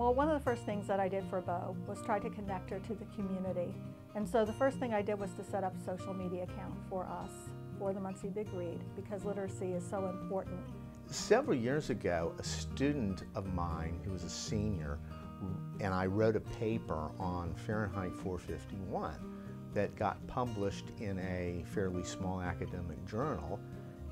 Well, one of the first things that I did for Bo was try to connect her to the community. And so the first thing I did was to set up a social media account for us, for the Muncie Big Read, because literacy is so important. Several years ago, a student of mine who was a senior and I wrote a paper on Fahrenheit 451 that got published in a fairly small academic journal.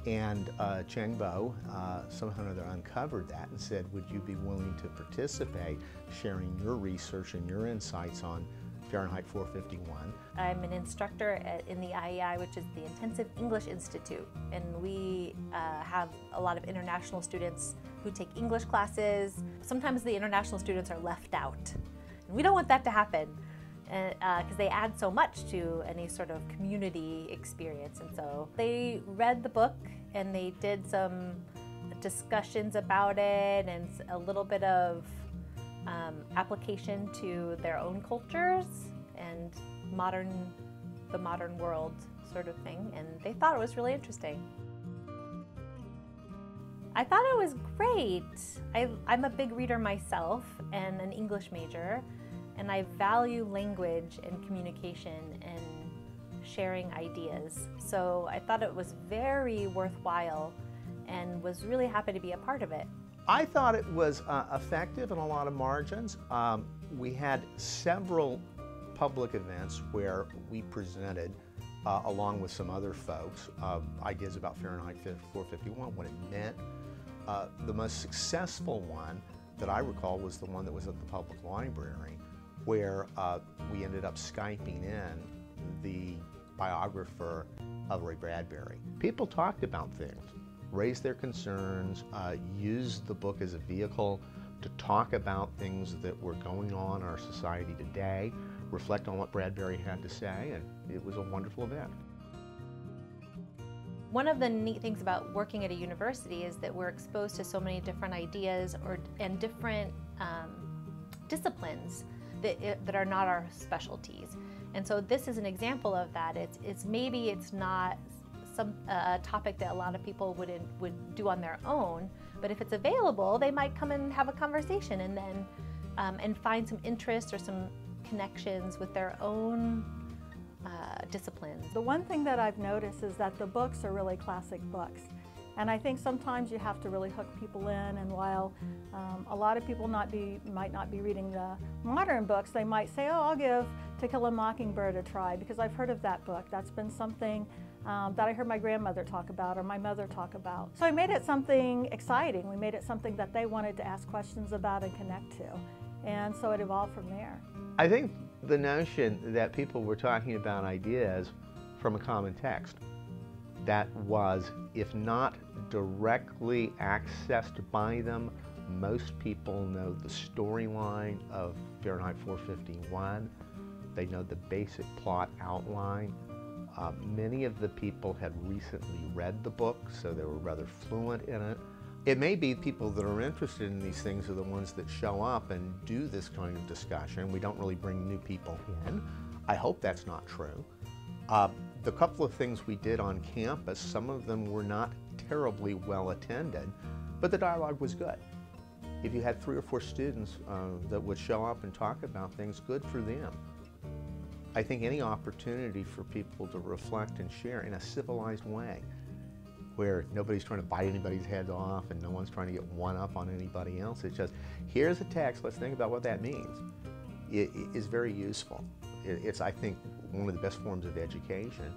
And uh, Cheng Bo uh, somehow or other uncovered that and said, would you be willing to participate, sharing your research and your insights on Fahrenheit 451. I'm an instructor at, in the IEI, which is the Intensive English Institute, and we uh, have a lot of international students who take English classes. Sometimes the international students are left out, and we don't want that to happen because uh, they add so much to any sort of community experience. And so they read the book and they did some discussions about it and a little bit of um, application to their own cultures and modern, the modern world sort of thing, and they thought it was really interesting. I thought it was great. I, I'm a big reader myself and an English major, and I value language and communication and sharing ideas. So I thought it was very worthwhile and was really happy to be a part of it. I thought it was uh, effective in a lot of margins. Um, we had several public events where we presented, uh, along with some other folks, uh, ideas about Fahrenheit 451, what it meant. Uh, the most successful one that I recall was the one that was at the public library, where uh, we ended up Skyping in the biographer of Ray Bradbury. People talked about things raised their concerns, uh, use the book as a vehicle to talk about things that were going on in our society today, reflect on what Bradbury had to say, and it was a wonderful event. One of the neat things about working at a university is that we're exposed to so many different ideas or and different um, disciplines that, that are not our specialties. And so this is an example of that. It's, it's maybe it's not some uh, topic that a lot of people would would do on their own. But if it's available, they might come and have a conversation and then um, and find some interest or some connections with their own uh, disciplines. The one thing that I've noticed is that the books are really classic books. And I think sometimes you have to really hook people in. And while um, a lot of people not be, might not be reading the modern books, they might say, oh, I'll give To Kill a Mockingbird a try because I've heard of that book. That's been something um, that I heard my grandmother talk about or my mother talk about. So I made it something exciting. We made it something that they wanted to ask questions about and connect to. And so it evolved from there. I think the notion that people were talking about ideas from a common text that was, if not directly accessed by them, most people know the storyline of Fahrenheit 451. They know the basic plot outline. Uh, many of the people had recently read the book, so they were rather fluent in it. It may be people that are interested in these things are the ones that show up and do this kind of discussion. We don't really bring new people in. I hope that's not true. Uh, the couple of things we did on campus, some of them were not terribly well attended, but the dialogue was good. If you had three or four students uh, that would show up and talk about things, good for them. I think any opportunity for people to reflect and share in a civilized way, where nobody's trying to bite anybody's head off and no one's trying to get one up on anybody else. It's just, here's a text, let's think about what that means. It is very useful. It's, I think, one of the best forms of education.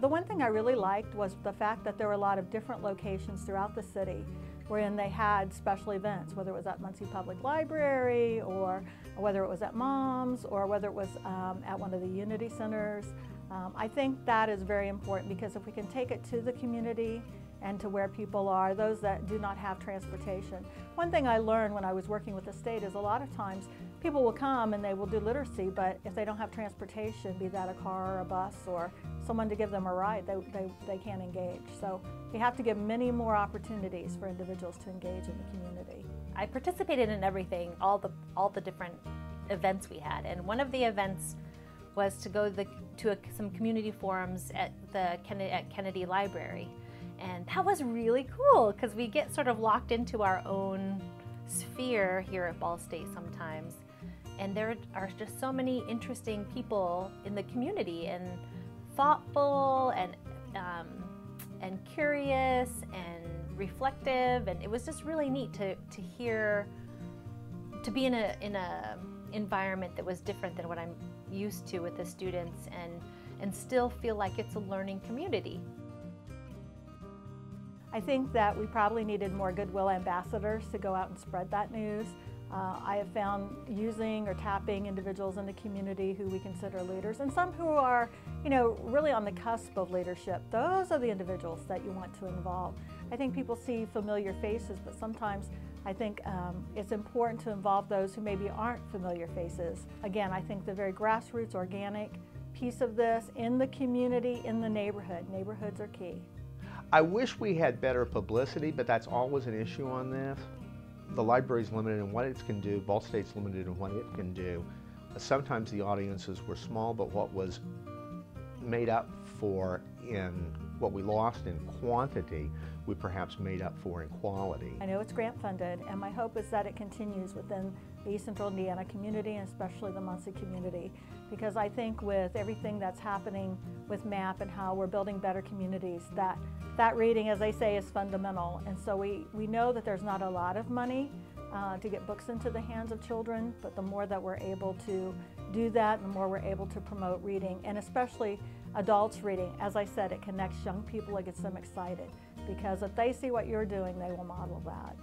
The one thing I really liked was the fact that there were a lot of different locations throughout the city wherein they had special events, whether it was at Muncie Public Library or whether it was at Mom's or whether it was um, at one of the Unity Centers. Um, I think that is very important because if we can take it to the community and to where people are, those that do not have transportation. One thing I learned when I was working with the state is a lot of times people will come and they will do literacy, but if they don't have transportation, be that a car or a bus or someone to give them a ride, they, they, they can't engage. So we have to give many more opportunities for individuals to engage in the community. I participated in everything, all the, all the different events we had. And one of the events was to go the, to a, some community forums at the Kennedy, at Kennedy Library. And that was really cool because we get sort of locked into our own sphere here at Ball State sometimes. And there are just so many interesting people in the community and thoughtful and um, and curious and reflective and it was just really neat to, to hear to be in a in a environment that was different than what I'm used to with the students and and still feel like it's a learning community. I think that we probably needed more goodwill ambassadors to go out and spread that news. Uh, I have found using or tapping individuals in the community who we consider leaders and some who are, you know, really on the cusp of leadership. Those are the individuals that you want to involve. I think people see familiar faces, but sometimes I think um, it's important to involve those who maybe aren't familiar faces. Again, I think the very grassroots, organic piece of this in the community, in the neighborhood. Neighborhoods are key. I wish we had better publicity, but that's always an issue on this the library's limited in what it can do, Ball State's limited in what it can do. Sometimes the audiences were small, but what was made up for in what we lost in quantity, we perhaps made up for in quality. I know it's grant funded, and my hope is that it continues within Central Indiana community, and especially the Muncie community, because I think with everything that's happening with MAP and how we're building better communities, that that reading, as they say, is fundamental. And so we, we know that there's not a lot of money uh, to get books into the hands of children, but the more that we're able to do that, the more we're able to promote reading, and especially adults reading. As I said, it connects young people, it gets them excited, because if they see what you're doing, they will model that.